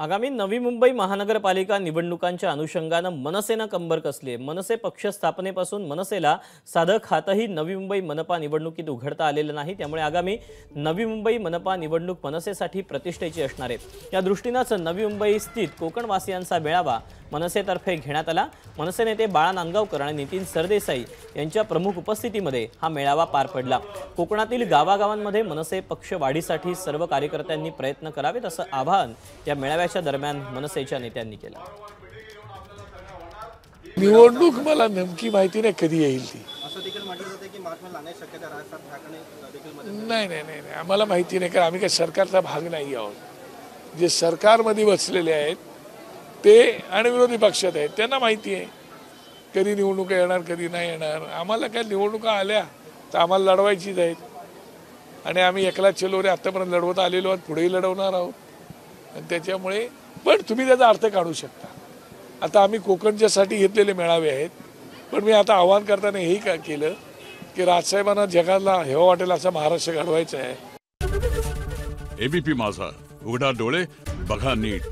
आगामी नवी मुंबई महानगरपालिका निवडणुकांच्या अनुषंगानं मनसेनं कंबर कसली आहे? मनसे पक्ष स्थापनेपासून मनसेला साधं खातंही नवी मुंबई मनपा निवडणुकीत उघडता आलेलं नाही. त्यामुळे आगामी नवी मुंबई मनपा निवडणूक मनसेसाठी प्रतिष्ठेची असणार आहे. या दृष्टीनंच नवी मुंबई स्थित कोकणवासियांचा मेळावा मनसेतर्फे घेण्यात आला. मनसे नेते बाळा नांदगावकर आणि नितीन सरदेसाई यांच्या प्रमुख उपस्थितीमध्ये हा मेळावा पार पडला. कोकणातील गावागावांमध्ये मनसे पक्ष वाढीसाठी सर्व कार्यकर्त्यांनी प्रयत्न करावेत असं आवाहन या मेळाव्याच्या दरम्यान मनसेच्या नेत्यांनी केलं. निवडणूक मला नेमकी माहिती नाही कधी येईल ती. नाही नाही आम्हाला माहिती नाही कारण आम्ही काही सरकारचा भाग नाही आहोत. जे सरकारमध्ये बसलेले आहेत ते आणि विरोधी पक्षात आहेत. त्यांना माहिती आहे. कधी निवडणुका येणार कधी नाही येणार. आम्हाला काय निवडणुका आल्या तर आम्हाला लढवायचीच आहेत. आणि आम्ही एकला चेलोरे आत्तापर्यंत लढवत आलेलो आहोत पुढेही लढवणार आहोत. आणि त्याच्यामुळे पण तुम्ही त्याचा अर्थ काढू शकता. आता आम्ही कोकणच्यासाठी घेतलेले मेळावे आहेत. पण मी आता आव्हान करताना हेही का केलं की राजसाहेबांना जगाला हेवा वाटेल असा महाराष्ट्र घडवायचा आहे. एबीपी माझा. उघडा डोळे बघा नीट.